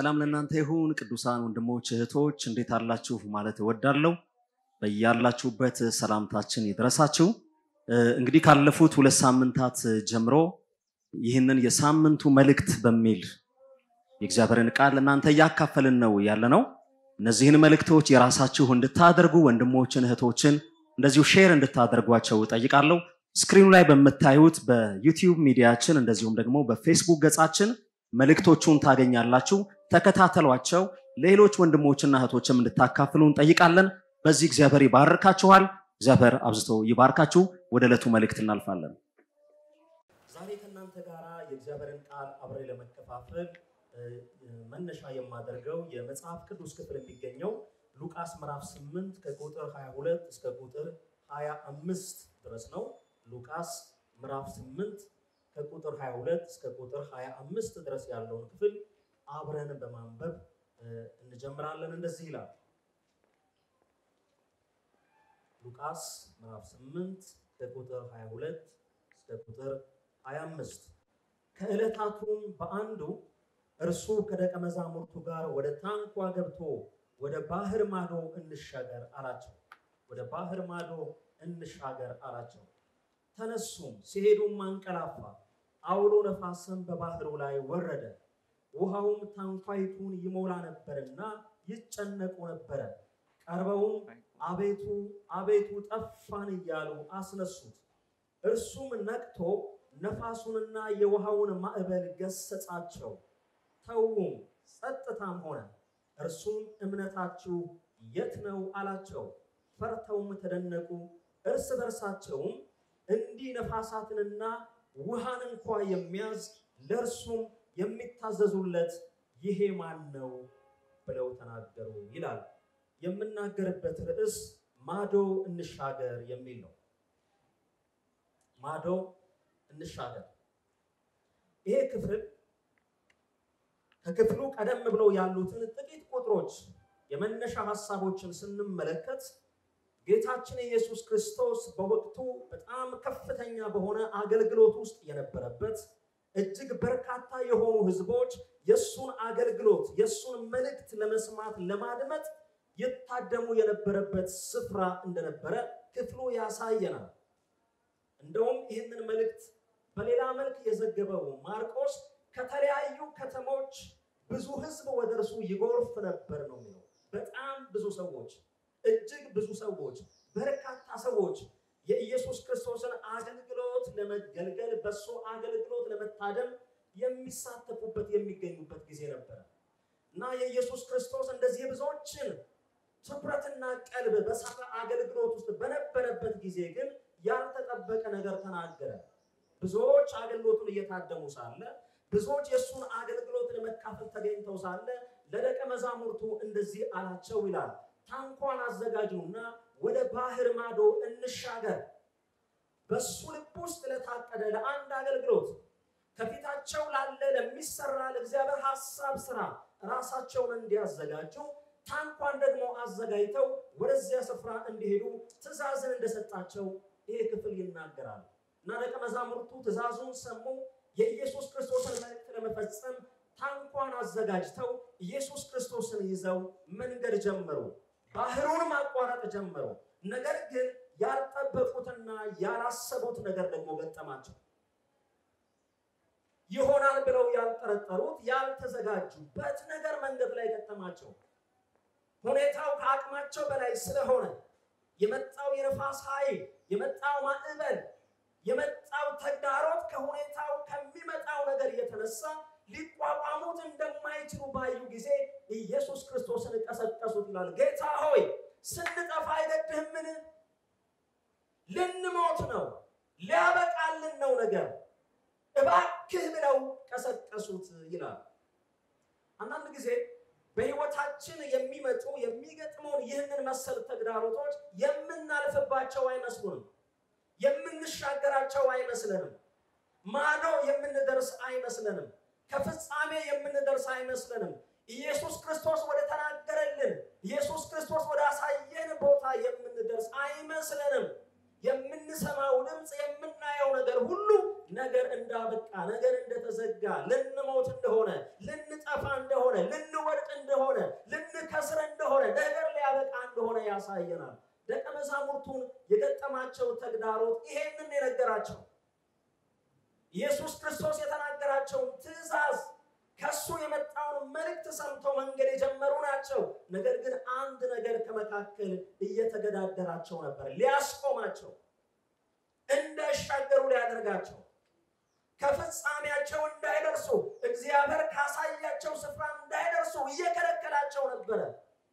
ሰላም ለእናንተ ይሁን ቅዱሳን ወንድሞች እህቶች፣ እንዴት አላችሁ ማለት እወዳለሁ። በያላችሁበት ሰላምታችን ይድረሳችሁ። እንግዲህ ካለፉት ሁለት ሳምንታት ጀምሮ ይህንን የሳምንቱ መልእክት በሚል የእግዚአብሔርን ቃል ለእናንተ እያካፈልን ነው ያለነው። እነዚህን መልእክቶች የራሳችሁ እንድታደርጉ ወንድሞችን እህቶችን እንደዚሁ share እንድታደርጓቸው እጠይቃለሁ። screen ኑ ላይ በምታዩት በዩቲዩብ ሚዲያችን እንደዚሁም ደግሞ በፌስቡክ ገጻችን መልእክቶቹን ታገኛላችሁ። ተከታተሏቸው። ሌሎች ወንድሞችና እህቶችም እንድታካፍሉ እንጠይቃለን። በዚህ እግዚአብሔር ይባርካችኋል። እግዚአብሔር አብዝቶ ይባርካችሁ። ወደ ዕለቱ መልእክት እናልፋለን። ዛሬ ከእናንተ ጋር የእግዚአብሔርን ቃል አብሬ ለመከፋፈል መነሻ የማደርገው የመጽሐፍ ቅዱስ ክፍል የሚገኘው ሉቃስ ምዕራፍ 8 ከቁጥር 22 እስከ ቁጥር 25 ድረስ ነው። ሉቃስ ምዕራፍ 8 ከቁጥር 22 እስከ ቁጥር 25 ድረስ ያለውን ክፍል አብረን በማንበብ እንጀምራለን። እንደዚህ ይላል። ሉቃስ ምዕራፍ 8 ከቁጥር 22 እስከ ቁጥር 25 ከዕለታቱም በአንዱ እርሱ ከደቀ መዛሙርቱ ጋር ወደ ታንኳ ገብቶ ወደ ባህር ማዶ እንሻገር አላቸው። ወደ ባህር ማዶ እንሻገር አላቸው። ተነሱም፣ ሲሄዱም አንቀላፋ። አውሎ ነፋስም በባህሩ ላይ ወረደ፣ ውሃውም ታንኳይቱን ይሞላ ነበርና ይጨነቁ ነበረ። ቀርበውም አቤቱ አቤቱ ጠፋን እያሉ አስነሱት። እርሱም ነቅቶ ነፋሱንና የውሃውን ማዕበል ገሰጻቸው። ተውም፣ ጸጥታም ሆነ። እርሱም እምነታችሁ የት ነው አላቸው። ፈርተውም ተደነቁ። እርስ በርሳቸውም እንዲህ ነፋሳትንና ውሃን እንኳ የሚያዝ ለእርሱም የሚታዘዙለት ይሄ ማን ነው ብለው ተናገሩ ይላል። የምናገርበት ርዕስ ማዶ እንሻገር የሚል ነው። ማዶ እንሻገር። ይሄ ክፍል ከክፍሉ ቀደም ብለው ያሉትን ጥቂት ቁጥሮች የመነሻ ሀሳቦችን ስንመለከት ጌታችን ኢየሱስ ክርስቶስ በወቅቱ በጣም ከፍተኛ በሆነ አገልግሎት ውስጥ የነበረበት እጅግ በርካታ የሆኑ ሕዝቦች የእሱን አገልግሎት የእሱን መልእክት ለመስማት ለማድመጥ ይታደሙ የነበረበት ስፍራ እንደነበረ ክፍሉ ያሳየናል። እንደውም ይህንን መልእክት በሌላ መልክ የዘገበው ማርቆስ ከተለያዩ ከተሞች ብዙ ሕዝብ ወደ እርሱ ይጎርፍ ነበር ነው የሚለው። በጣም ብዙ ሰዎች እጅግ ብዙ ሰዎች በርካታ ሰዎች የኢየሱስ ክርስቶስን አገልግሎት ለመገልገል በሱ አገልግሎት ለመታደም የሚሳተፉበት የሚገኙበት ጊዜ ነበረ እና የኢየሱስ ክርስቶስ እንደዚህ ብዙዎችን ትኩረትና ቀልብ በሳበ አገልግሎት ውስጥ በነበረበት ጊዜ ግን ያልተጠበቀ ነገር ተናገረ። ብዙዎች አገልግሎቱን እየታደሙ ሳለ ብዙዎች የእሱን አገልግሎት ለመካፈል ተገኝተው ሳለ ለደቀ መዛሙርቱ እንደዚህ አላቸው ይላል ታንኳን አዘጋጁና ወደ ባህር ማዶ እንሻገር። በሱ ልብ ውስጥ ለታቀደ ለአንድ አገልግሎት ከፊታቸው ላለ ለሚሰራ ለእግዚአብሔር ሐሳብ ስራ ራሳቸውን እንዲያዘጋጁ ታንኳን ደግሞ አዘጋጅተው ወደዚያ ስፍራ እንዲሄዱ ትእዛዝን እንደሰጣቸው ይሄ ክፍል ይናገራል። እና ደቀ መዛሙርቱ ትእዛዙን ሰሙ። የኢየሱስ ክርስቶስን መልእክት ለመፈጸም ታንኳን አዘጋጅተው ኢየሱስ ክርስቶስን ይዘው መንገድ ጀመሩ። ባህሩን ማቋረጥ ጀመሩ። ነገር ግን ያልጠበቁትና ያላሰቡት ነገር ደግሞ ገጠማቸው። ይሆናል ብለው ያልጠረጠሩት ያልተዘጋጁበት ነገር መንገድ ላይ ገጠማቸው። ሁኔታው ከአቅማቸው በላይ ስለሆነ የመጣው የነፋስ ኃይል፣ የመጣው ማዕበል፣ የመጣው ተግዳሮት ከሁኔታው ከሚመጣው ነገር የተነሳ ሊቋቋሙት እንደማይችሉ ባዩ ጊዜ ኢየሱስ ክርስቶስን ቀሰቀሱት ይላል። ጌታ ሆይ ስንጠፋ አይገድህምን? ልንሞት ነው፣ ሊያበቃልን ነው ነገር እባክህ ብለው ቀሰቀሱት ይላል። አንዳንድ ጊዜ በሕይወታችን የሚመጡ የሚገጥመውን ይህንን መሰል ተግዳሮቶች የምናልፍባቸው አይመስሉንም፣ የምንሻገራቸው አይመስለንም፣ ማዶ የምንደርስ አይመስለንም ከፍጻሜ የምንደርስ አይመስልንም። ኢየሱስ ክርስቶስ ወደ ተናገረልን፣ ኢየሱስ ክርስቶስ ወደ አሳየን ቦታ የምንደርስ አይመስለንም። የምንሰማው ድምፅ፣ የምናየው ነገር ሁሉ ነገር እንዳበቃ፣ ነገር እንደተዘጋ፣ ልንሞት እንደሆነ፣ ልንጠፋ እንደሆነ፣ ልንወድቅ እንደሆነ፣ ልንከስር እንደሆነ፣ ነገር ሊያበቃ እንደሆነ ያሳየናል። ደቀ መዛሙርቱን የገጠማቸው ተግዳሮት ይሄንን የነገራቸው ኢየሱስ ክርስቶስ የተናገራቸውን ትእዛዝ ከሱ የመጣውን መልእክት ሰምተው መንገድ የጀመሩ ናቸው። ነገር ግን አንድ ነገር ከመካከል እየተገዳደራቸው ነበር፣ ሊያስቆማቸው፣ እንዳይሻገሩ ሊያደርጋቸው፣ ከፍጻሜያቸው እንዳይደርሱ፣ እግዚአብሔር ካሳያቸው ስፍራ እንዳይደርሱ እየከለከላቸው ነበረ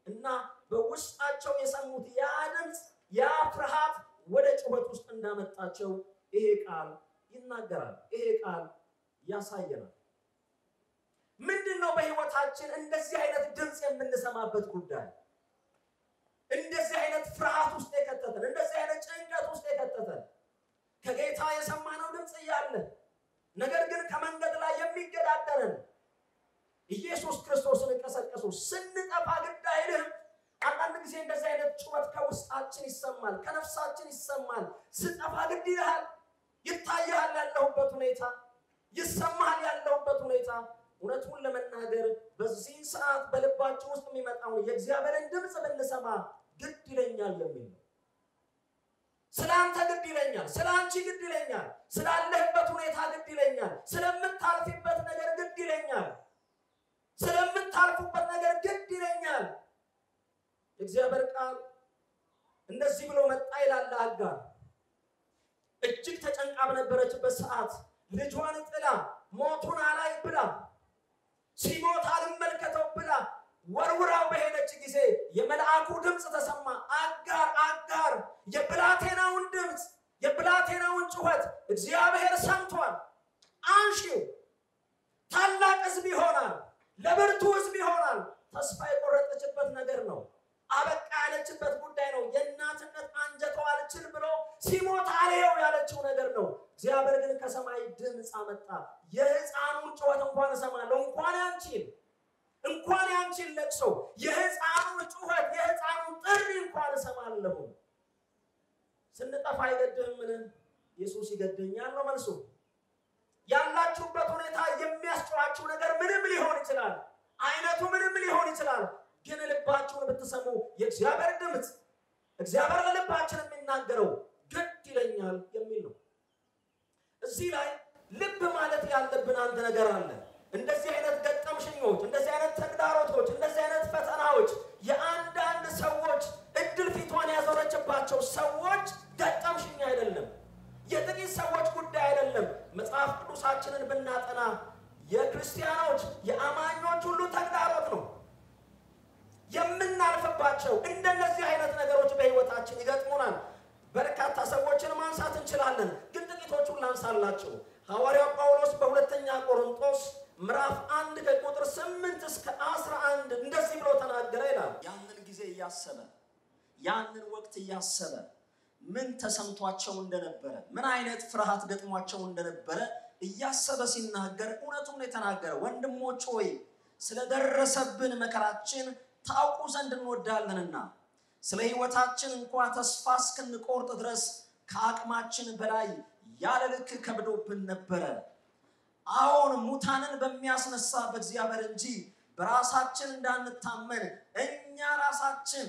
እና በውስጣቸው የሰሙት ያ ድምፅ፣ ያ ፍርሃት ወደ ጩኸት ውስጥ እንዳመጣቸው ይሄ ቃል ይናገራል። ይሄ ቃል ያሳየናል። ምንድን ነው በህይወታችን እንደዚህ አይነት ድምፅ የምንሰማበት ጉዳይ? እንደዚህ አይነት ፍርሃት ውስጥ የከተተን፣ እንደዚህ አይነት ጭንቀት ውስጥ የከተተን ከጌታ የሰማነው ድምፅ እያለ ነገር ግን ከመንገድ ላይ የሚገዳደረን ኢየሱስ ክርስቶስን እንቀሰቀሱ ስንጠፋ ግድ አይልህም። አንዳንድ ጊዜ እንደዚህ አይነት ጩኸት ከውስጣችን ይሰማል፣ ከነፍሳችን ይሰማል። ስጠፋ ግድ ይልሃል፣ ይታያል ያለሁበት ሁኔታ፣ ይሰማሃል ያለሁበት ሁኔታ እውነቱን ለመናገር በዚህ ሰዓት በልባችን ውስጥ የሚመጣውን የእግዚአብሔርን ድምፅ ብንሰማ ግድ ይለኛል የሚል ነው። ስለ አንተ ግድ ይለኛል፣ ስለ አንቺ ግድ ይለኛል፣ ስላለህበት ሁኔታ ግድ ይለኛል፣ ስለምታልፊበት ነገር ግድ ይለኛል፣ ስለምታልፉበት ነገር ግድ ይለኛል። የእግዚአብሔር ቃል እንደዚህ ብሎ መጣ ይላል። አጋር እጅግ ተጨንቃ በነበረችበት ሰዓት ልጇን ጥላ ሞቱን አላይ ብላ ሲሞት አልመልከተው ብላ ወርውራው በሄደች ጊዜ የመልአኩ ድምፅ ተሰማ። አጋር አጋር፣ የብላቴናውን ድምፅ የብላቴናውን ጩኸት እግዚአብሔር ሰምቷል። አንሺው፣ ታላቅ ሕዝብ ይሆናል፣ ለብርቱ ሕዝብ ይሆናል። ተስፋ የቆረጠችበት ነገር ነው። አበቃ ያለችበት ጉዳይ ነው። የእናትነት አንጀቷ አልችል ብሎ ሲሞት አልየው ያለችው ነገር ነው። እግዚአብሔር ግን ከሰማይ ድምፅ አመጣ። የሕፃኑን ጩኸት እንኳን እሰማለሁ፣ እንኳን ያንቺን እንኳን ያንቺን ለቅሶ፣ የሕፃኑን ጩኸት፣ የሕፃኑን ጥሪ እንኳን እሰማለሁ። ስንጠፋ አይገድህምን? ኢየሱስ ይገደኛል ነው መልሱ። ያላችሁበት ሁኔታ የሚያስጨዋችሁ ነገር ምንም ሊሆን ይችላል፣ አይነቱ ምንም ሊሆን ይችላል። ግን ልባችሁን ብትሰሙ የእግዚአብሔር ድምፅ እግዚአብሔር ለልባችን የሚናገረው ግድ ይለኛል የሚል ነው። እዚህ ላይ ልብ ማለት ያለብን አንድ ነገር አለ። እንደዚህ አይነት ገጠምሽኞች፣ እንደዚህ አይነት ተግዳሮቶች፣ እንደዚህ አይነት ፈተናዎች የአንዳንድ ሰዎች እድል ፊቷን ያዞረችባቸው ሰዎች ገጠምሽኝ አይደለም፣ የጥቂት ሰዎች ጉዳይ አይደለም። መጽሐፍ ቅዱሳችንን ብናጠና የክርስቲያኖች የአማኞች ሁሉ ተግዳሮት ነው። የምናልፍባቸው እንደነዚህ አይነት ነገሮች በሕይወታችን ይገጥሙናል። በርካታ ሰዎችን ማንሳት እንችላለን፣ ግን ጥቂቶቹን ላንሳላቸው። ሐዋርያው ጳውሎስ በሁለተኛ ቆሮንቶስ ምዕራፍ አንድ ከቁጥር ስምንት እስከ አስራ አንድ እንደዚህ ብሎ ተናገረ ይላል። ያንን ጊዜ እያሰበ ያንን ወቅት እያሰበ ምን ተሰምቷቸው እንደነበረ ምን አይነት ፍርሃት ገጥሟቸው እንደነበረ እያሰበ ሲናገር እውነቱን የተናገረ ወንድሞች ሆይ ስለደረሰብን መከራችን ታውቁ ዘንድ እንወዳለንና ስለ ሕይወታችን እንኳ ተስፋ እስክንቆርጥ ድረስ ከአቅማችን በላይ ያለ ልክ ከብዶብን ነበረ። አዎን ሙታንን በሚያስነሳ በእግዚአብሔር እንጂ በራሳችን እንዳንታመን እኛ ራሳችን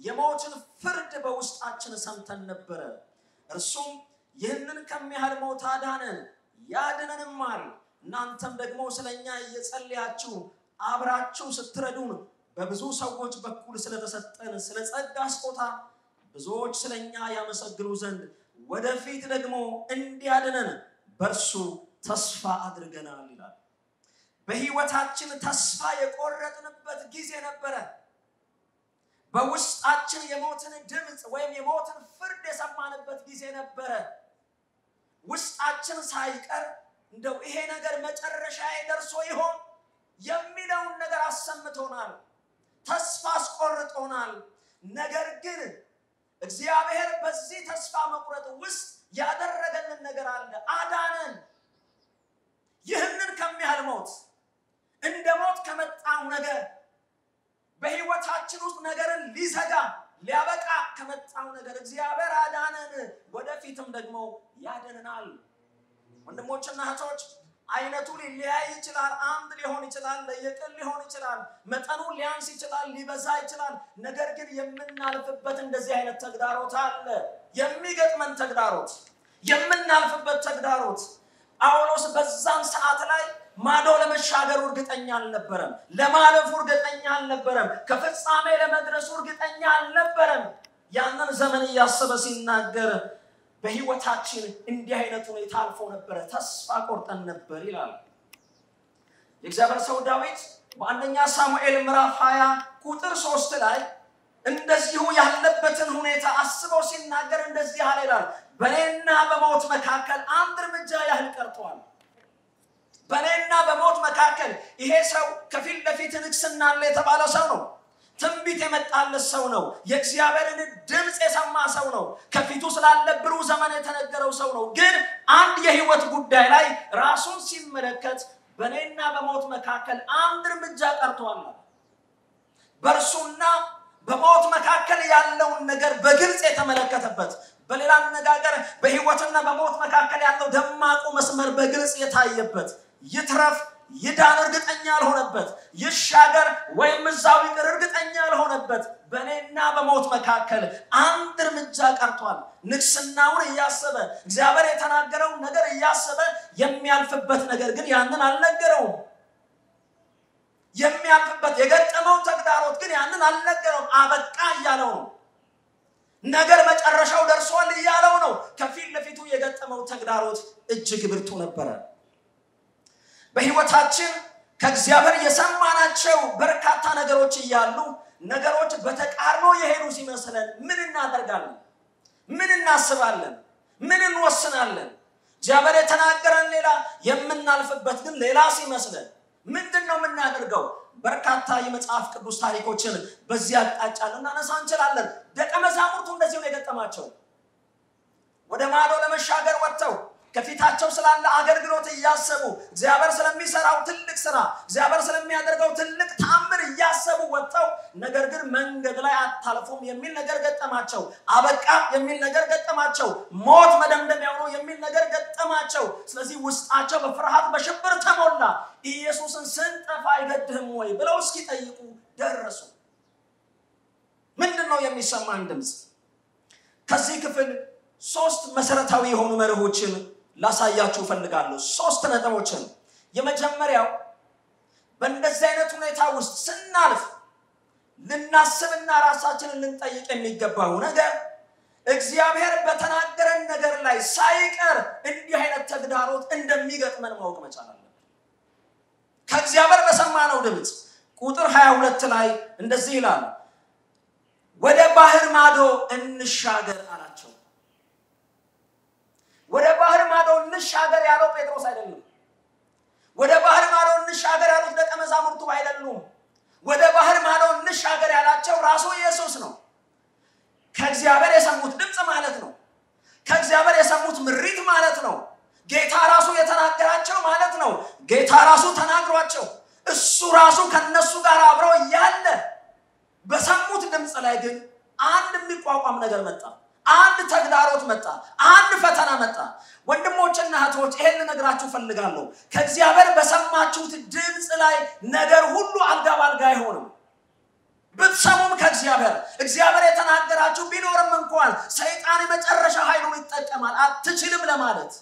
የሞትን ፍርድ በውስጣችን ሰምተን ነበረ። እርሱም ይህንን ከሚያህል ሞት አዳነን ያድነንማል። እናንተም ደግሞ ስለ እኛ እየጸለያችሁ አብራችሁ ስትረዱን በብዙ ሰዎች በኩል ስለተሰጠን ስለ ጸጋ ስጦታ ብዙዎች ስለ እኛ ያመሰግኑ ዘንድ ወደፊት ደግሞ እንዲያድነን በእርሱ ተስፋ አድርገናል ይላል። በሕይወታችን ተስፋ የቆረጥንበት ጊዜ ነበረ። በውስጣችን የሞትን ድምፅ ወይም የሞትን ፍርድ የሰማንበት ጊዜ ነበረ። ውስጣችን ሳይቀር እንደው ይሄ ነገር መጨረሻ ደርሶ ይሆን የሚለውን ነገር አሰምቶናል። ተስፋ አስቆርጦናል። ነገር ግን እግዚአብሔር በዚህ ተስፋ መቁረጥ ውስጥ ያደረገልን ነገር አለ። አዳነን። ይህንን ከሚያህል ሞት እንደ ሞት ከመጣው ነገር በሕይወታችን ውስጥ ነገርን ሊዘጋ ሊያበቃ ከመጣው ነገር እግዚአብሔር አዳነን። ወደፊትም ደግሞ ያድነናል። ወንድሞችና እህቶች አይነቱ ሊለያይ ይችላል። አንድ ሊሆን ይችላል፣ ለየቅል ሊሆን ይችላል፣ መጠኑ ሊያንስ ይችላል፣ ሊበዛ ይችላል። ነገር ግን የምናልፍበት እንደዚህ አይነት ተግዳሮት አለ። የሚገጥመን ተግዳሮት፣ የምናልፍበት ተግዳሮት። ጳውሎስ በዛን ሰዓት ላይ ማዶ ለመሻገሩ እርግጠኛ አልነበረም። ለማለፉ እርግጠኛ አልነበረም። ከፍጻሜ ለመድረሱ እርግጠኛ አልነበረም። ያንን ዘመን እያሰበ ሲናገር በህይወታችን እንዲህ አይነት ሁኔታ አልፎ ነበረ፣ ተስፋ ቆርጠን ነበር ይላል። የእግዚአብሔር ሰው ዳዊት በአንደኛ ሳሙኤል ምዕራፍ 20 ቁጥር ሶስት ላይ እንደዚሁ ያለበትን ሁኔታ አስበው ሲናገር እንደዚህ አለ ይላል። በእኔና በሞት መካከል አንድ እርምጃ ያህል ቀርቷል። በእኔና በሞት መካከል ይሄ ሰው ከፊት ለፊት ንግስና የተባለ ሰው ነው። ትንቢት የመጣለት ሰው ነው። የእግዚአብሔርን ድምፅ የሰማ ሰው ነው። ከፊቱ ስላለ ብሩህ ዘመን የተነገረው ሰው ነው። ግን አንድ የህይወት ጉዳይ ላይ ራሱን ሲመለከት በእኔና በሞት መካከል አንድ እርምጃ ቀርቷል። በእርሱና በሞት መካከል ያለውን ነገር በግልጽ የተመለከተበት በሌላ አነጋገር በህይወትና በሞት መካከል ያለው ደማቁ መስመር በግልጽ የታየበት ይትረፍ ይዳን እርግጠኛ ያልሆነበት ይሻገር ወይም እዛው ይቅር እርግጠኛ ያልሆነበት በእኔና በሞት መካከል አንድ እርምጃ ቀርቷል። ንግስናውን እያሰበ እግዚአብሔር የተናገረውን ነገር እያሰበ የሚያልፍበት ነገር ግን ያንን አልነገረውም። የሚያልፍበት የገጠመው ተግዳሮት ግን ያንን አልነገረውም። አበቃ እያለው ነው። ነገር መጨረሻው ደርሷል እያለው ነው። ከፊት ለፊቱ የገጠመው ተግዳሮት እጅግ ብርቱ ነበረ። በህይወታችን ከእግዚአብሔር የሰማናቸው በርካታ ነገሮች እያሉ ነገሮች በተቃርኖ የሄዱ ሲመስለን ምን እናደርጋለን? ምን እናስባለን? ምን እንወስናለን? እግዚአብሔር የተናገረን ሌላ፣ የምናልፍበት ግን ሌላ ሲመስለን ምንድን ነው የምናደርገው? በርካታ የመጽሐፍ ቅዱስ ታሪኮችን በዚህ አቅጣጫ ልናነሳ እንችላለን። ደቀ መዛሙርቱ እንደዚሁ ነው የገጠማቸው። ወደ ማዶ ለመሻገር ወጥተው ከፊታቸው ስላለ አገልግሎት እያሰቡ እግዚአብሔር ስለሚሰራው ትልቅ ስራ እግዚአብሔር ስለሚያደርገው ትልቅ ታምር እያሰቡ ወጥተው ነገር ግን መንገድ ላይ አታልፉም የሚል ነገር ገጠማቸው። አበቃ የሚል ነገር ገጠማቸው። ሞት መደምደሚያው ነው የሚል ነገር ገጠማቸው። ስለዚህ ውስጣቸው በፍርሃት በሽብር ተሞላ። ኢየሱስን ስንጠፋ አይገድህም ወይ ብለው እስኪጠይቁ ደረሱ። ምንድን ነው የሚሰማን ድምፅ? ከዚህ ክፍል ሶስት መሰረታዊ የሆኑ መርሆችን ላሳያችሁ እፈልጋለሁ። ሶስት ነጥቦችን። የመጀመሪያው በእንደዚህ አይነት ሁኔታ ውስጥ ስናልፍ ልናስብና ራሳችንን ልንጠይቅ የሚገባው ነገር እግዚአብሔር በተናገረን ነገር ላይ ሳይቀር እንዲህ አይነት ተግዳሮት እንደሚገጥመን ማወቅ መቻል አለብን። ከእግዚአብሔር በሰማነው ድምፅ ቁጥር 22 ላይ እንደዚህ ይላል፣ ወደ ባህር ማዶ እንሻገር አላቸው። ወደ ባህር ማዶ እንሻገር ያለው ጴጥሮስ አይደለም። ወደ ባህር ማዶ እንሻገር ያሉት ደቀ መዛሙርቱ አይደሉም። ወደ ባህር ማዶ ያላቸው ራሱ ኢየሱስ ነው። ከእግዚአብሔር የሰሙት ድምፅ ማለት ነው። ከእግዚአብሔር የሰሙት ምሪት ማለት ነው። ጌታ ራሱ የተናገራቸው ማለት ነው። ጌታ ራሱ ተናግሯቸው እሱ ራሱ ከነሱ ጋር አብረው እያለ በሰሙት ድምፅ ላይ ግን አንድ የሚቋቋም ነገር መጣ። አንድ ተግዳሮት መጣ። አንድ ፈተና መጣ። ወንድሞችና እህቶች ይሄን ልነግራችሁ ፈልጋለሁ። ከእግዚአብሔር በሰማችሁት ድምፅ ላይ ነገር ሁሉ አልጋ ባልጋ አይሆንም። ብትሰሙም ከእግዚአብሔር እግዚአብሔር የተናገራችሁ ቢኖርም እንኳን ሰይጣን የመጨረሻ ኃይሉን ይጠቀማል። አትችልም ለማለት፣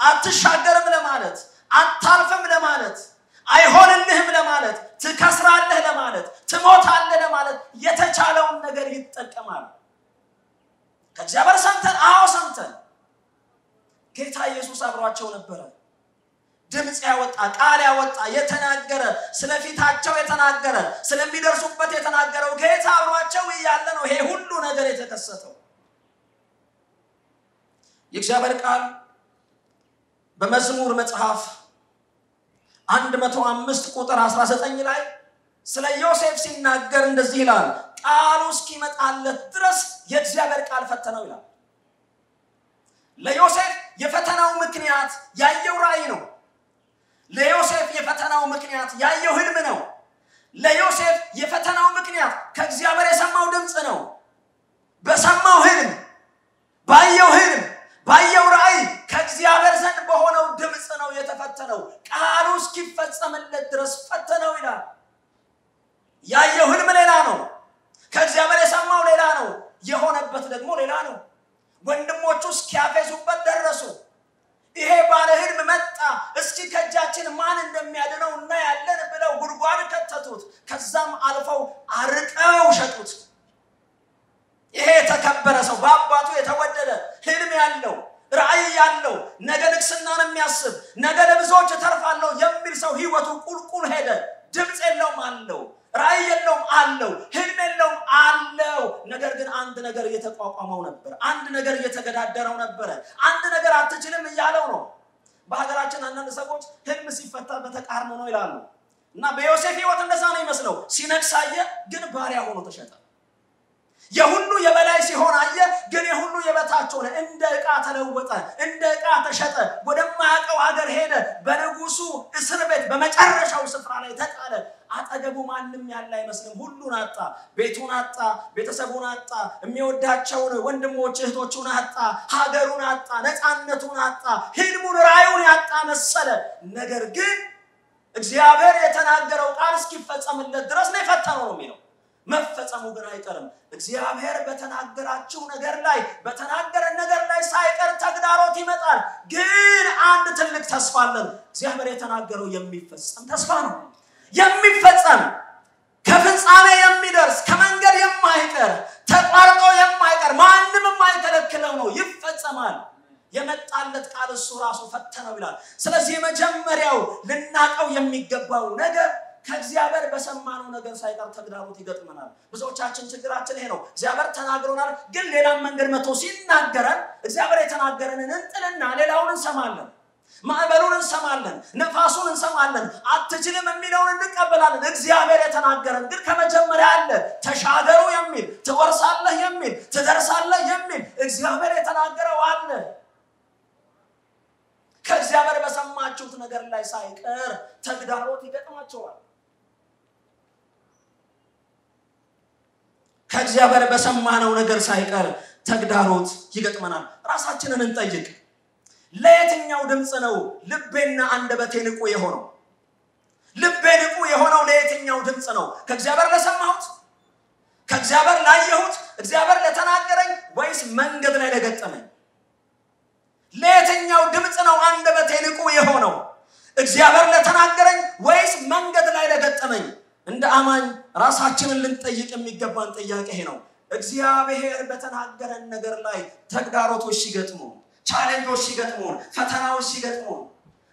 አትሻገርም ለማለት፣ አታልፍም ለማለት፣ አይሆንልህም ለማለት፣ ትከስራለህ ለማለት፣ ትሞታለህ ለማለት የተቻለውን ነገር ይጠቀማል። ከእግዚአብሔር ሰምተን፣ አዎ ሰምተን፣ ጌታ ኢየሱስ አብሯቸው ነበረ። ድምፅ ያወጣ ቃል ያወጣ የተናገረ ስለፊታቸው የተናገረ ስለሚደርሱበት የተናገረው ጌታ አብሯቸው እያለ ነው ይሄ ሁሉ ነገር የተከሰተው። የእግዚአብሔር ቃል በመዝሙር መጽሐፍ 105 ቁጥር 19 ላይ ስለ ዮሴፍ ሲናገር እንደዚህ ይላል፣ ቃሉ እስኪመጣለት ድረስ የእግዚአብሔር ቃል ፈተነው ይላል። ለዮሴፍ የፈተናው ምክንያት ያየው ራእይ ነው። ለዮሴፍ የፈተናው ምክንያት ያየው ህልም ነው። ለዮሴፍ የፈተናው ምክንያት ከእግዚአብሔር የሰማው ድምፅ ነው። በሰማው ህልም፣ ባየው ህልም፣ ባየው ራእይ ከእግዚአብሔር ዘንድ በሆነው ድምፅ ነው የተፈተነው። ፈተነው፣ ቃሉ እስኪፈጸምለት ድረስ ፈተነው ይላል። ያየው ህልም ሌላ ነው። ከእግዚአብሔር የሰማው ሌላ ነው። የሆነበት ደግሞ ሌላ ነው። ወንድሞቹ እስኪያፌዙበት ደረሱ። ይሄ ባለ ህልም መጣ፣ እስኪ ከእጃችን ማን እንደሚያድነው እናያለን ብለው ጉድጓድ ከተቱት። ከዛም አልፈው አርቀው ሸጡት። ይሄ የተከበረ ሰው በአባቱ የተወደደ ህልም ያለው ራእይ ያለው ነገ ንግስናን የሚያስብ ነገ ለብዙዎች እተርፋለሁ የሚል ሰው ህይወቱ ቁልቁል ሄደ። ድምፅ የለውም አለው፣ ራእይ የለውም አለው፣ ህልም የለውም አለው። ነገር ግን አንድ ነገር እየተቋቋመው ነበር። አንድ ነገር እየተገዳደረው ነበረ። አንድ ነገር አትችልም እያለው ነው። በሀገራችን አንዳንድ ሰዎች ህልም ሲፈታ በተቃርኖ ነው ይላሉ እና በዮሴፍ ህይወት እንደዛ ነው ይመስለው። ሲነግስ አየ፣ ግን ባሪያ ሆኖ ተሸጠ። የሁሉ የበላይ ሲሆን አየ፣ ግን የሁሉ የበታች ሆነ። እንደ ዕቃ ተለወጠ፣ እንደ ዕቃ ተሸጠ። ወደማያውቀው ሀገር ሄደ። በንጉሱ እስር ቤት በመጨረሻው ስፍራ ላይ ተጣለ። አጠገቡ ማንም ያለ አይመስልም። ሁሉን አጣ። ቤቱን አጣ፣ ቤተሰቡን አጣ፣ የሚወዳቸውን ወንድሞች እህቶቹን አጣ፣ ሀገሩን አጣ፣ ነፃነቱን አጣ፣ ህልሙን ራዩን ያጣ መሰለ። ነገር ግን እግዚአብሔር የተናገረው ቃል እስኪፈጸምለት ድረስ ነው የፈተነው ነው የሚለው መፈጸሙ ግን አይቀርም። እግዚአብሔር በተናገራችሁ ነገር ላይ በተናገረን ነገር ላይ ሳይቀር ተግዳሮት ይመጣል። ግን አንድ ትልቅ ተስፋ አለን። እግዚአብሔር የተናገረው የሚፈጸም ተስፋ ነው። የሚፈጸም ከፍጻሜ የሚደርስ ከመንገድ የማይቀር ተቋርጦ የማይቀር ማንም የማይከለክለው ነው። ይፈጸማል። የመጣለት ቃል እሱ ራሱ ፈተነው ይላል። ስለዚህ የመጀመሪያው ልናቀው የሚገባው ነገር ከእግዚአብሔር በሰማነው ነገር ሳይቀር ተግዳሮት ይገጥመናል። ብዙዎቻችን ችግራችን ይሄ ነው። እግዚአብሔር ተናግሮናል፣ ግን ሌላም መንገድ መጥቶ ሲናገረን እግዚአብሔር የተናገረንን እንጥልና ሌላውን እንሰማለን። ማዕበሉን እንሰማለን፣ ነፋሱን እንሰማለን፣ አትችልም የሚለውን እንቀበላለን። እግዚአብሔር የተናገረን ግን ከመጀመሪያ አለ። ተሻገሩ የሚል ትወርሳለህ የሚል ትደርሳለህ የሚል እግዚአብሔር የተናገረው አለ። ከእግዚአብሔር በሰማችሁት ነገር ላይ ሳይቀር ተግዳሮት ይገጥማቸዋል። ከእግዚአብሔር በሰማነው ነገር ሳይቀር ተግዳሮት ይገጥመናል። ራሳችንን እንጠይቅ። ለየትኛው ድምፅ ነው ልቤና አንደበቴ ንቁ የሆነው? ልቤ ንቁ የሆነው ለየትኛው ድምፅ ነው? ከእግዚአብሔር ለሰማሁት፣ ከእግዚአብሔር ላየሁት፣ እግዚአብሔር ለተናገረኝ ወይስ መንገድ ላይ ለገጠመኝ? ለየትኛው ድምፅ ነው አንደበቴ ንቁ የሆነው? እግዚአብሔር ለተናገረኝ ወይስ መንገድ ላይ ለገጠመኝ? እንደ አማኝ ራሳችንን ልንጠይቅ የሚገባን ጥያቄ ነው። እግዚአብሔር በተናገረን ነገር ላይ ተግዳሮቶች ሲገጥሙ፣ challenge ኦች ሲገጥሙን፣ ፈተናዎች ሲገጥሙን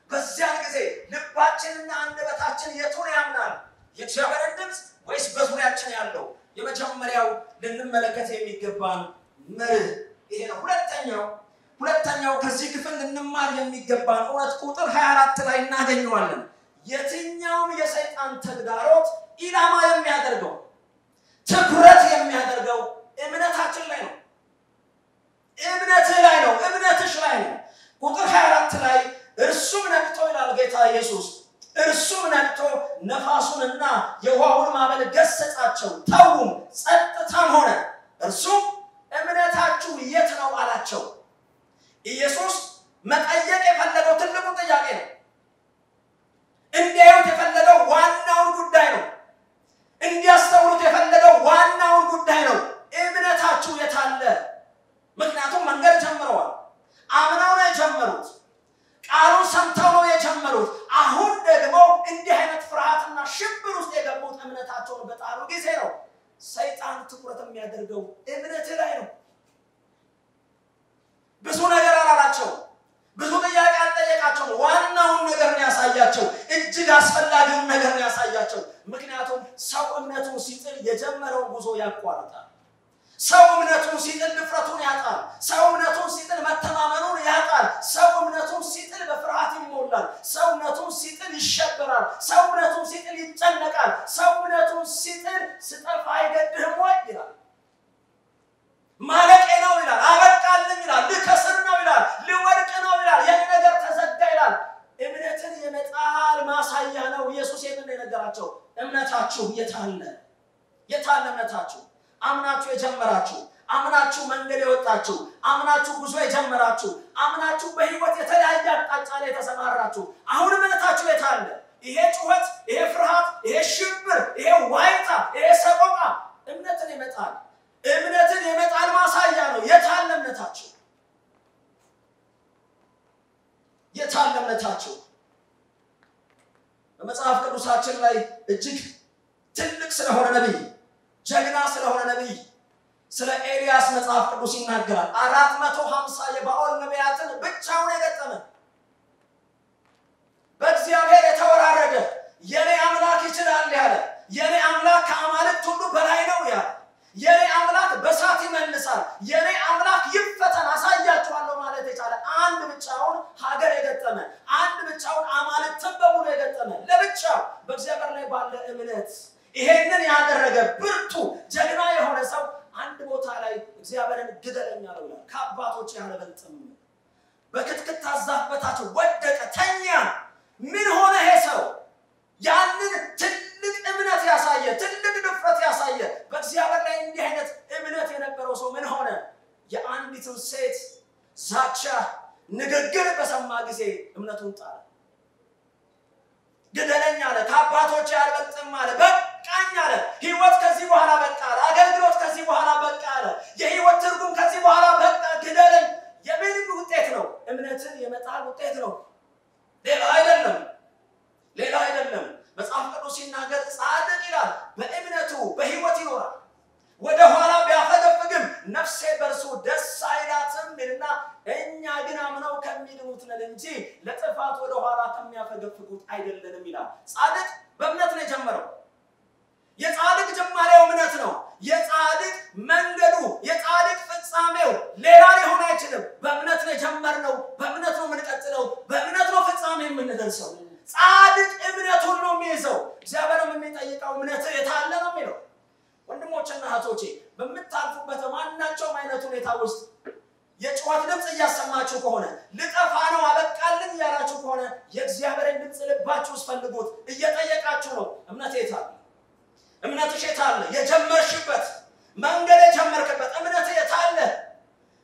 በዚያን ጊዜ ልባችንና አንደበታችን የቱን ያምናል? የእግዚአብሔርን ድምፅ ወይስ በዙሪያችን ያለው? የመጀመሪያው ልንመለከት የሚገባን መርህ ይሄ ነው። ሁለተኛው ሁለተኛው ከዚህ ክፍል ልንማር የሚገባን እውነት ቁጥር 24 ላይ እናገኘዋለን። የትኛውም የሰይጣን ተግዳሮት ኢላማ የሚያደርገው ትኩረት የሚያደርገው እምነታችን ላይ ነው። እምነትህ ላይ ነው። እምነትሽ ላይ ነው። ቁጥር 24 ላይ እርሱም ነቅቶ ይላል ጌታ ኢየሱስ እርሱም ነቅቶ ነፋሱንና የውሃውን ማዕበል ገሰጻቸው፣ ተዉም፣ ጸጥታም ሆነ። እርሱም እምነታችሁ የት ነው አላቸው። ኢየሱስ መጠየቅ የፈለገው ትልቁ ጥያቄ ነው። እንዲያዩት የፈለገው ዋናውን ጉዳይ ነው። እንዲያስተውሉት የፈለገው ዋናውን ጉዳይ ነው። እምነታችሁ የታለ? ምክንያቱም መንገድ ጀምረዋል። አምነው ነው የጀመሩት። ቃሉን ሰምተው ነው የጀመሩት። አሁን ደግሞ እንዲህ አይነት ፍርሃትና ሽብር ውስጥ የገቡት እምነታቸውን በጣሉ ጊዜ ነው። ሰይጣን ትኩረት የሚያደርገው እምነት ላይ ነው። ብዙ ነገር አላላቸው። ብዙ ጥያቄ አልጠየቃቸው። ዋናውን ነገር ነው ያሳያቸው። እጅግ አስፈላጊውን ነገር ያሳያቸው። ምክንያቱም ሰው እምነቱን ሲጥል የጀመረውን ጉዞ ያቋርጣል። ሰው እምነቱን ሲጥል ድፍረቱን ያጣል። ሰው እምነቱን ሲጥል መተማመኑን ያጣል። ሰው እምነቱን ሲጥል በፍርሃት ይሞላል። ሰው እምነቱን ሲጥል ይሸበራል። ሰው እምነቱን ሲጥል ይጨነቃል። ሰው እምነቱን ሲጥል ስጠፋ አይገድህም ወይ ይላል። ማለቄ ነው ይላል። አበቃልኝ ይላል። ልከስር ነው ይላል። ልወድቅ ነው ይላል። የኔ ነገር ተዘጋ ይላል። እምነትን የመጣል ማሳያ ነው። ኢየሱስ ይህንን የነገራቸው እምነታችሁ የታለ? የታለ እምነታችሁ? አምናችሁ የጀመራችሁ አምናችሁ መንገድ የወጣችሁ አምናችሁ ጉዞ የጀመራችሁ አምናችሁ በህይወት የተለያየ አቅጣጫ ላይ የተሰማራችሁ አሁን እምነታችሁ የት አለ? ይሄ ጩኸት፣ ይሄ ፍርሃት፣ ይሄ ሽብር፣ ይሄ ዋይታ፣ ይሄ ሰቆቃ እምነትን ይመጣል። እምነትን የመጣል ማሳያ ነው። የታለ እምነታችሁ? የታለ እምነታችሁ? በመጽሐፍ ቅዱሳችን ላይ እጅግ ትልቅ ስለሆነ ነቢይ ጀግና ስለሆነ ነቢይ ስለ ኤልያስ መጽሐፍ ቅዱስ ይናገራል። አራት መቶ ሀምሳ የባኦል ነቢያትን ብቻውን የገጠመ በእግዚአብሔር የተወራረደ የኔ አምላክ ይችላል ያለ የኔ አምላክ ከአማልክት ሁሉ በላይ ነው ያለ የኔ አምላክ በሳት ይመልሳል፣ የኔ አምላክ ይፈተን አሳያችኋለሁ ማለት የቻለ አንድ ብቻውን ሀገር የገጠመ አንድ ብቻውን አማልክትን በሙሉ የገጠመ ለብቻው በእግዚአብሔር ላይ ባለ እምነት ይሄንን ያደረገ ብርቱ ጀግና የሆነ ሰው አንድ ቦታ ላይ እግዚአብሔርን ግደለኝ አለው ይላል። ከአባቶች ያልበልጥም በክትክታ ዛፍ በታች ወደቀ፣ ተኛ። ምን ሆነ ይሄ ሰው? እምነቱን ጣለ። ግደለኝ አለ። ከአባቶች ያልበልጥም አለ። በቃኝ አለ። ህይወት ከዚህ በኋላ በቃ አለ። አገልግሎት ከዚህ በኋላ በቃ አለ። የህይወት ትርጉም ከዚህ በኋላ በቃ ግደለኝ። የምን ውጤት ነው? እምነትን የመጣል ውጤት ነው። ሌላ አይደለም፣ ሌላ አይደለም። መጽሐፍ ቅዱስ ሲናገር ጻድቅ ይላል በእምነቱ በህይወት ይኖራል። ወደ ኋላ ቢያፈገፍግም ነፍሴ በእርሱ ደስ አይላትም ይልና እኛ ግን አምነው ከሚድኑት ነን እንጂ ለጥፋት ወደ ኋላ ከሚያፈገፍጉት አይደለንም ይላል። ጻድቅ በእምነት ነው የጀመረው። የጻድቅ ጅማሬው እምነት ነው። የጻድቅ መንገዱ የጻድቅ ፍጻሜው ሌላ ሊሆን አይችልም። በእምነት ነው የጀመርነው። በእምነት ነው የምንቀጥለው። በእምነት ነው ፍጻሜ የምንደርሰው። ጻድቅ እምነቱን ነው የሚይዘው። እግዚአብሔርም የሚጠይቀው እምነት የታለ ነው የሚለው። ወንድሞችና እህቶቼ በምታልፉበት ማናቸውም አይነት ሁኔታ ውስጥ የጩኸት ድምፅ እያሰማችሁ ከሆነ ልጠፋ ነው አበቃልን እያላችሁ ከሆነ የእግዚአብሔርን ድምፅ ልባችሁ ውስጥ ፈልጉት። እየጠየቃችሁ ነው። እምነት የት አለ? እምነትሽ የት አለ? የጀመርሽበት መንገድ የጀመርክበት እምነት የት?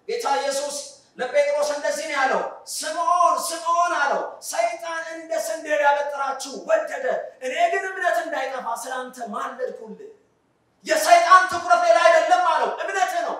ጌታ ኢየሱስ ለጴጥሮስ እንደዚህ ነው ያለው፣ ስምዖን ስምዖን አለው፣ ሰይጣን እንደ ስንዴ ሊያበጥራችሁ ወደደ፣ እኔ ግን እምነት እንዳይጠፋ ስላንተ ማለድኩልህ። የሰይጣን ትኩረት ሌላ አይደለም አለው፣ እምነት ነው።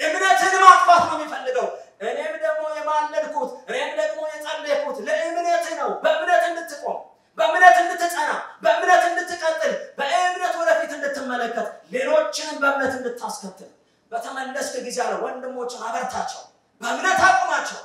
እምነትን ማጥፋት ነው የሚፈልገው። እኔም ደግሞ የማለድኩት እኔም ደግሞ የጸለይኩት ለእምነት ነው። በእምነት እንድትቆም፣ በእምነት እንድትጸና፣ በእምነት እንድትቀጥል፣ በእምነት ወደፊት እንድትመለከት፣ ሌሎችንም በእምነት እንድታስከትል በተመለስክ ጊዜ አለ ወንድሞችን አበርታቸው፣ በእምነት አቁማቸው።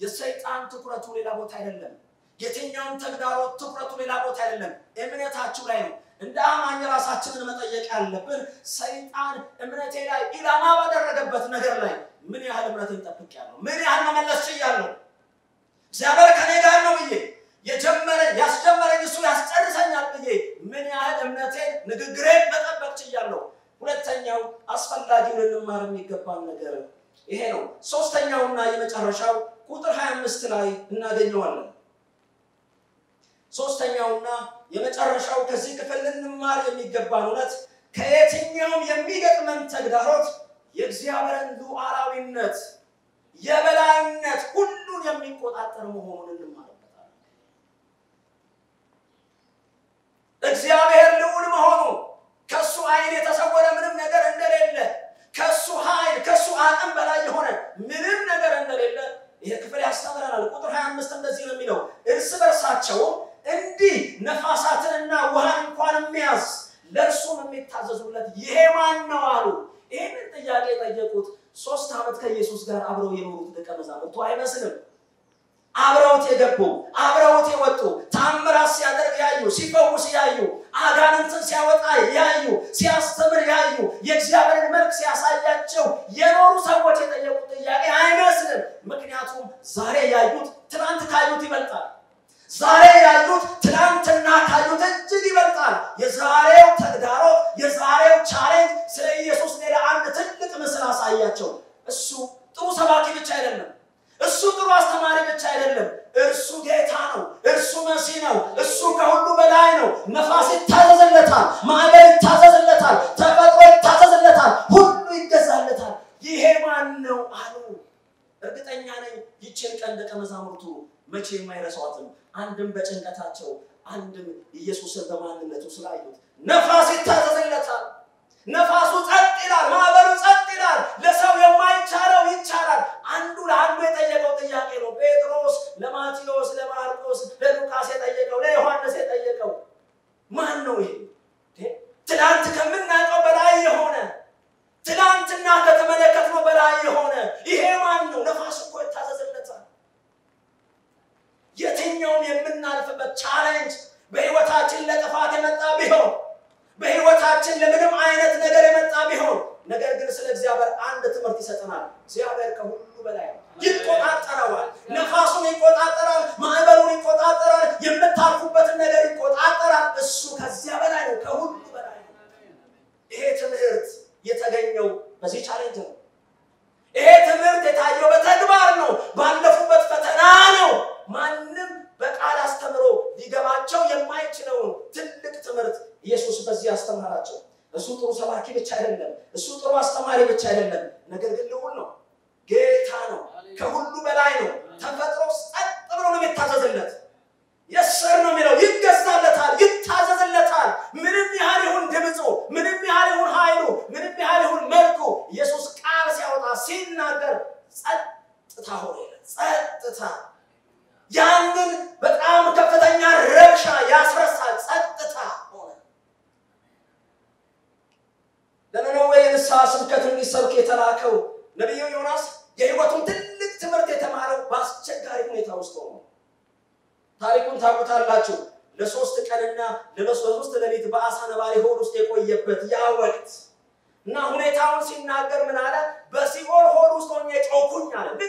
የሰይጣን ትኩረቱ ሌላ ቦታ አይደለም። የትኛውም ተግዳሮት ትኩረቱ ሌላ ቦታ አይደለም፣ እምነታችሁ ላይ ነው። እንደ አማኝ ራሳችንን መጠየቅ ያለብን ሰይጣን እምነቴ ላይ ኢላማ ባደረገበት ነገር ላይ ምን ያህል እምነትን ጠብቄያለሁ? ምን ያህል መመለስ ችያለሁ? እግዚአብሔር ከኔ ጋር ነው ብዬ የጀመረኝ ያስጀመረኝ እሱ ያስጨርሰኛል ብዬ ምን ያህል እምነቴን ንግግሬን መጠበቅ ችያለሁ? ሁለተኛው አስፈላጊው ልንማር የሚገባን ነገር ይሄ ነው። ሶስተኛውና የመጨረሻው ቁጥር 25 ላይ እናገኘዋለን። ሶስተኛውና የመጨረሻው ከዚህ ክፍል ልንማር የሚገባን እውነት ከየትኛውም የሚገጥመን ተግዳሮት የእግዚአብሔርን ሉዓላዊነት የበላይነት ሁሉን የሚቆጣጠር መሆኑን እንማርበታለን። እግዚአብሔር ልዑል መሆኑ ከሱ ዓይን የተሰወረ ምንም ነገር እንደሌለ ከሱ ኃይል ከሱ አቅም በላይ የሆነ ምንም ነገር እንደሌለ ይሄ ክፍል ያስተምረናል። ቁጥር 25 እንደዚህ ነው የሚለው እርስ በርሳቸውም እንዲህ ነፋሳትንና ውሃን እንኳን የሚያዝ ለእርሱም የሚታዘዙለት ይሄ ማን ነው አሉ። ይህንን ጥያቄ የጠየቁት ሶስት ዓመት ከኢየሱስ ጋር አብረው የኖሩት ደቀ መዛሙርቱ አይመስልም። አብረውት የገቡ አብረውት የወጡ ታምራት ሲያደርግ ያዩ፣ ሲፈውስ ያዩ፣ አጋንንትን ሲያወጣ ያዩ፣ ሲያስተምር ያዩ፣ የእግዚአብሔርን መልክ ሲያሳያቸው የኖሩ ሰዎች የጠየቁት ጥያቄ አይመስልም። ምክንያቱም ዛሬ ያዩት ትናንት ካዩት ይበልጣል። ዛሬ ያዩት ትናንትና ካዩት እጅግ ይበልጣል። የዛሬው ተግዳሮት የዛሬው challenge ስለ ኢየሱስ ሌላ አንድ ትልቅ ምስል አሳያቸው። እሱ ጥሩ ሰባኪ ብቻ አይደለም። እሱ ጥሩ አስተማሪ ብቻ አይደለም። እርሱ ጌታ ነው። እርሱ መሲ ነው። እሱ ከሁሉ በላይ ነው። ነፋስ ይታዘዝለታል። ማዕበል ይታዘዝለታል። ተፈጥሮ ይታዘዝለታል። ሁሉ ይገዛለታል። ይሄ ማን ነው አሉ። እርግጠኛ ነኝ ይችን ቀን ደቀ መዛሙርቱ መቼ የማይረሷትም። አንድም በጭንቀታቸው አንድም ኢየሱስን በማንነቱ ስላዩት ነፋስ ይታዘዝለታል። ነፋሱ ጸጥ ይላል። ማዕበሉ ጸጥ ይቻላል፣ ለሰው የማይቻለው ይቻላል። አንዱ ለአንዱ የጠየቀው ጥያቄ ነው። ጴጥሮስ ለማቴዎስ፣ ለማርቆስ፣ ለሉቃስ የጠየቀው ለዮሐንስ የጠየቀው ማን ነው? ይሄ ትናንት ከምናውቀው በላይ የሆነ ትናንትና ከተመለከትነው በላይ የሆነ ይሄ ማን ነው? ነፋስ እኮ ይታዘዝለታል። የትኛውም የምናልፍበት challenge በህይወታችን ለጥፋት የመጣ ቢሆን በህይወታችን ለምንም አይነት ነገር የመጣ ቢሆን ነገር ግን ስለ እግዚአብሔር አንድ ትምህርት ይሰጠናል። እግዚአብሔር ከሁሉ በላይ ይቆጣጠረዋል። ነፋሱን ይቆጣጠራል። ማዕበሉን ይቆጣጠራል። የምታልፉበትን ነገር ይቆጣጠራል። እሱ ከዚያ በላይ ነው፣ ከሁሉ በላይ ነው። ይሄ ትምህርት የተገኘው በዚህ challenge ነው። አይደለም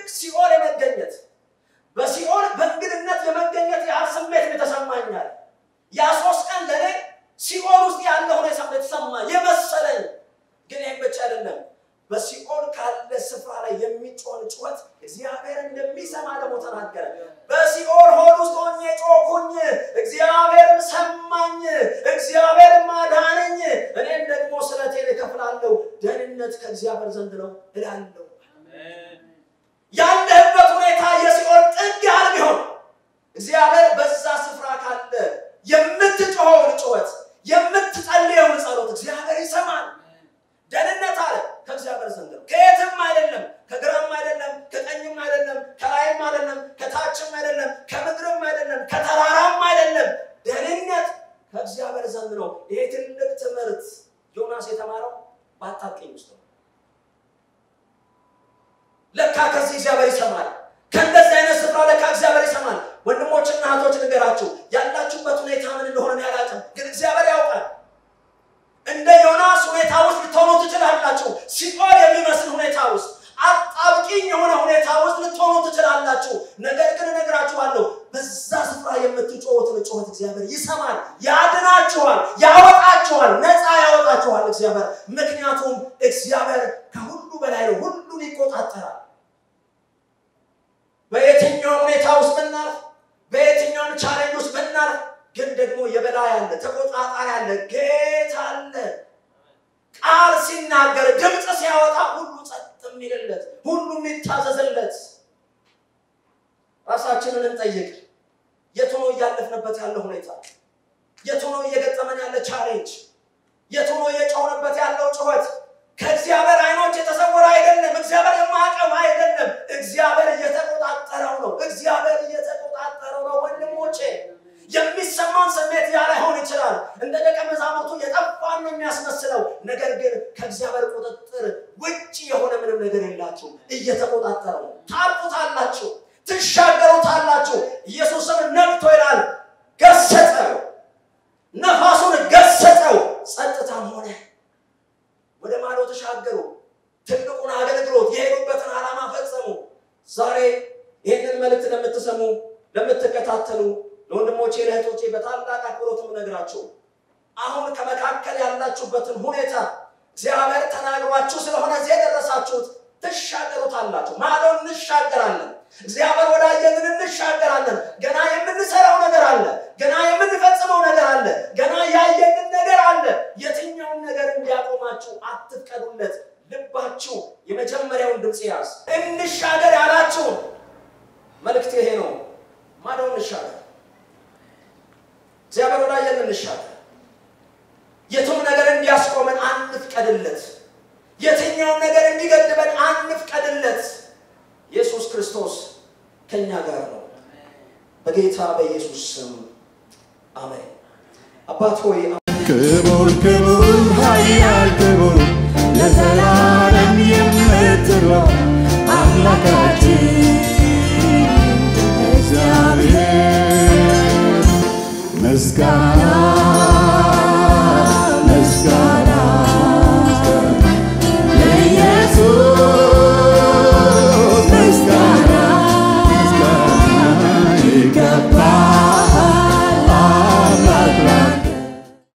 fix you ውስጥ ነው። ለካ Kreuz. ፈጽማችሁ አትፍቀዱለት። ልባችሁ የመጀመሪያውን ድምፅ ያዝ። እንሻገር ያላችሁ መልእክት ይሄ ነው። ማነው እንሻገር? እግዚአብሔር ወዳየን እንሻገር። የቱም ነገር እንዲያስቆመን አንፍቀድለት። የትኛውን ነገር እንዲገድበን አንፍቀድለት። ኢየሱስ ክርስቶስ ከእኛ ጋር ነው። በጌታ በኢየሱስ ስም አሜን። አባት ሆይ ክቡር ክቡር ኃያል ክቡር ለዘላለም የምትኖር አምላካችን እግዚአብሔር ምስጋና